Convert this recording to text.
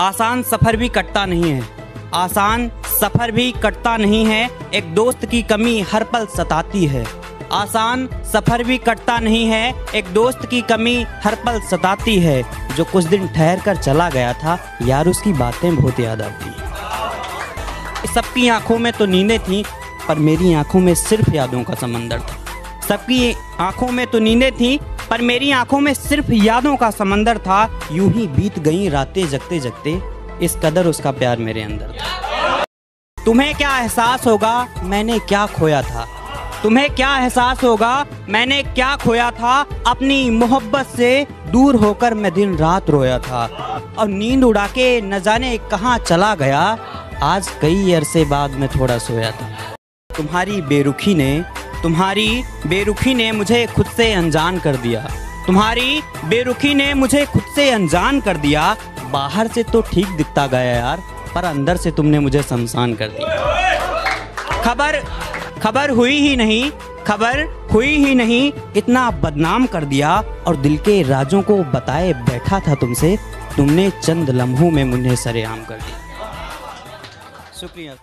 आसान सफ़र भी कटता नहीं है। आसान सफ़र भी कटता नहीं है, एक दोस्त की कमी हर पल सताती है। आसान सफ़र भी कटता नहीं है, एक दोस्त की कमी हर पल सताती है। जो कुछ दिन ठहर कर चला गया था, यार उसकी बातें बहुत याद आती सबकी आँखों में तो नींदें थीं, पर मेरी आँखों में सिर्फ़ यादों का समंदर था। सबकी आँखों में तो नींदें थीं पर मेरी आँखों में सिर्फ़ यादों का समंदर था। यूँ ही बीत गई रातें जगते जगते। इस कदर उसका प्यार मेरे अंदर था। तुम्हें क्या एहसास होगा? मैंने क्या खोया था? तुम्हें क्या एहसास होगा? मैंने क्या खोया था? अपनी मोहब्बत से दूर होकर मैं दिन रात रोया था। और नींद उड़ा के न जाने कहाँ चला गया। आज कई अरसे बाद में थोड़ा सोया था। तुम्हारी बेरुखी ने तुम्हारी बेरुखी ने मुझे खुद से अनजान कर दिया। तुम्हारी बेरुखी ने मुझे खुद से अनजान कर दिया। बाहर से तो ठीक दिखता गया यार, पर अंदर से तुमने मुझे शमशान कर दिया। खबर खबर हुई ही नहीं, खबर हुई ही नहीं, इतना बदनाम कर दिया और दिल के राजों को बताए बैठा था तुमसे, तुमने चंद लम्हों में मुझे सरेआम कर दिया। शुक्रिया।